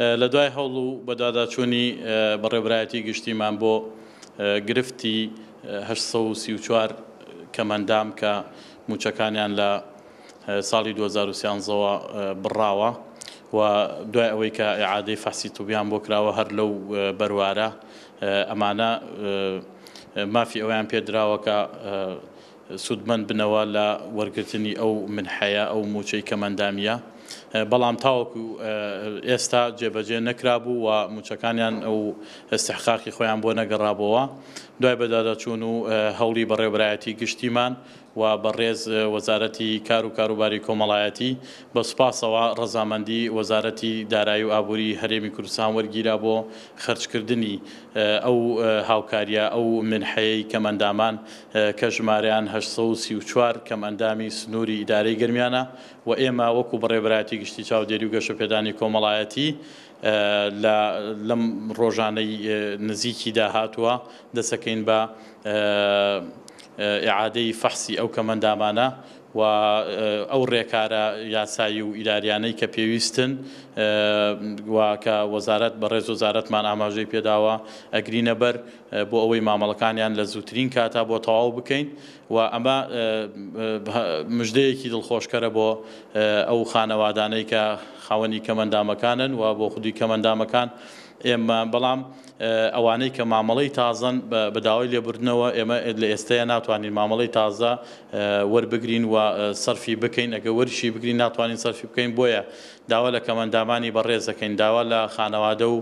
لە دوای هەوڵ و بەدواداچوونی بەڕێوبەرایەتی گشتیمان بۆ گرفتی هەشت سەد و سی و چوار کەمئەندام کە مووچەکانیان لە ساڵی دوو هەزار و سیانزە وە بڕاوە و دوای ئەوەی کە ئیعادەی فەحسی طوبیان بۆ کراوە هەر لەو بەروارە ئەمانە مافی ئەوەیان پێدراوە کە سوودمەند بنەوە لە وەرگرتنی ئەو منحەیە، ئەو مووچەی کەم ئەندامییە، بەڵام تاوەکو ئێستا جێبەجێ نەکرابوو و مووچەکانیان و ئیستحقاقی خۆیان بۆ نەگەڕابۆوە. دوای بەدواداچوون و هەوڵی بەڕێوەبەرایەتی گشتیمان و بەڕێز وەزارەتی کار و کاروباری کۆمەڵایەتی، بە سوپاسەوە ڕەزامەندی وەزارەتی دارایی و ئابووری هەرێمی کوردستان وەرگیرا بۆ خەرجکردنی ئەو هاوکارییە، ئەو منحەیەی کەمئەندامان کە ژمارەیان هەشت سەد و سی و چوار کەمئەندامی سنووری ئیدارەی گەرمیانە و ئێمە وەکوو بەڕێوەبەرایەتی گشتی چاودێری و گەشەپێدانی کۆمەڵایەتی لە لەم ڕۆژانەی نزیکی داهاتووە دەسەکەین بە ئیعادەی فەحسی ئەو کەمئەندامانە و ئەو ڕێکارە یاسایی و ئیداریانەی کە پێویستن و کە وەزارەت بەڕێز وەزارەتمان ئاماژەی پێداوە ئەگرینە بەر بۆ ئەوەی مامەڵەکانیان لە زووترین کاتا بۆ تەواو بکەین و ئەمە مژدەیەکی دڵخۆشکەرە بۆ ئەو خانەوادانەی کە خاوەنی کەمەندامەکانن و بۆ خودی کەمەندامەکان ئێمە بەڵام ئەوانەی کە مامەڵەی تازەن بە داوای لێبوردنەوە ئێمە لە ئێستەیە ناتوانین مامەڵەی تازە وەربگرین و سەرفی بکەین ئەگە وەرشی بگرین ناتوانین سەرفی بکەین بۆیە داوا لە کەمئەندامانی بەڕێز دەکەین، داوا لە خانەوادە و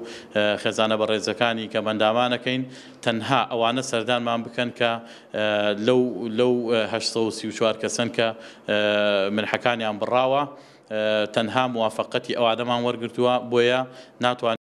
خێزانە بەڕێزەکانی کەمئەندامانەکەین تەنها ئەوانە سەردانمان بکەن کە لەو لەو هەشت سەد و سی و چوار کەسەن کە ملحەکانیان بڕاوە تەنها موافەقەتی ئەوانەمان وەرگرتووە بۆیە ناتوانین